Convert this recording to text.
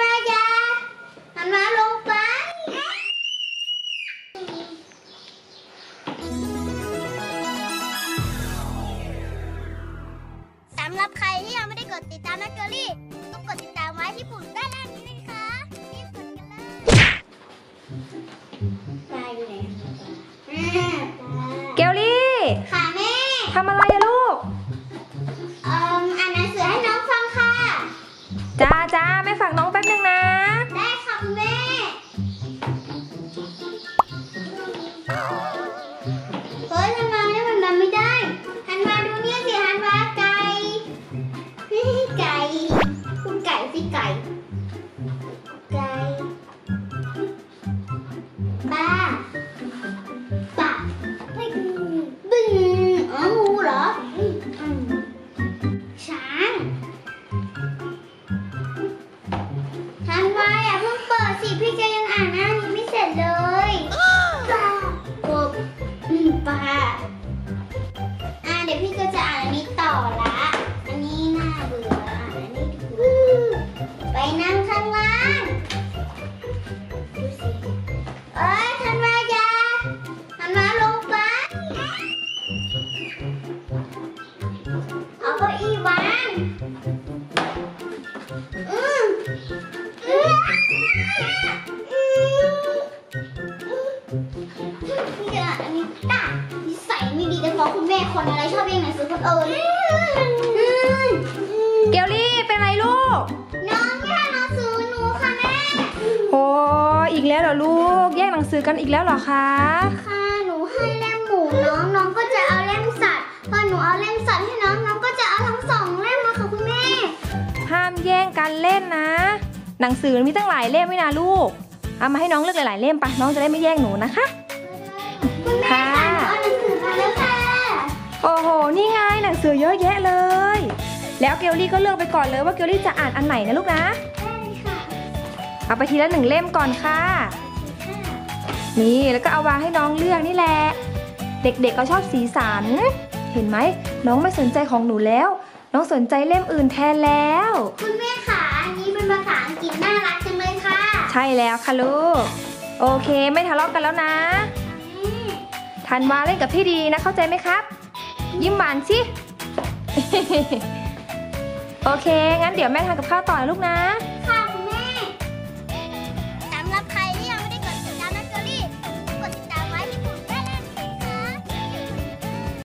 วายาธันวาลงไป สำหรับใครที่ยังไม่ได้กดติดตามนะเกอรี่ก็กดติดตามไว้ที่ปุ่มด้านล่างนี้เลยนะคะรีบกดกันเลยปลาอยู่ไหนปลาเกลลี่ค่ะแม่ทำอะไรอะลูก อืมนี่กระดอันนี้ตานิสัยไม่ดีแต่พอคุณแม่คนอะไรชอบเรียนหนังสือคนอื่นเกลลี่เป็นไรลูก น้องแย่งหนังสือหนูค่ะแม่โอ้อีกแล้วเหรอลูก แย่งหนังสือกันอีกแล้วเหรอคะ ค่ะหนูให้เล่มหมูน้องน้องก็จะเอาเล่มสัตว์พอหนูเอาเล่มสัตว์ให้น้องน้องก็จะเอาทั้งสองเล่มมาค่ะคุณแม่ ห้ามแย่งกันเล่นนะ หนังสือมีตั้งหลายเล่มไว้นะลูก เอามาให้น้องเลือกหลายๆเล่มไปน้องจะได้ไม่แย่งหนูนะคะ คุณแม่ค่ะหนูเอาหนังสือมาแล้วค่ะ โอ้โห นี่ไงหนังสือเยอะแยะเลย แล้วเกลลี่ก็เลือกไปก่อนเลยว่าเกลลี่จะอ่านอันไหนนะลูกนะ ได้เลยค่ะเอาไปทีละหนึ่งเล่มก่อนค่ะ นี่แล้วก็เอาวางให้น้องเลือกนี่แหละ เด็กๆเขาชอบสีสัน เห็นไหมน้องไม่สนใจของหนูแล้ว น้องสนใจเล่มอื่นแทนแล้ว คุณแม่ค่ะอันนี้เป็น ภาษาอังกฤษน่ารักจังเลยค่ะ ใช่แล้วค่ะลูก โอเคไม่ทะเลาะกันแล้วนะทันวาเล่นกับพี่ดีนะเข้าใจไหมครับ ยิ้มหวานสิโอเค งั้นเดี๋ยวแม่ทำกับข้าวต่อนะลูกนะ ค่ะ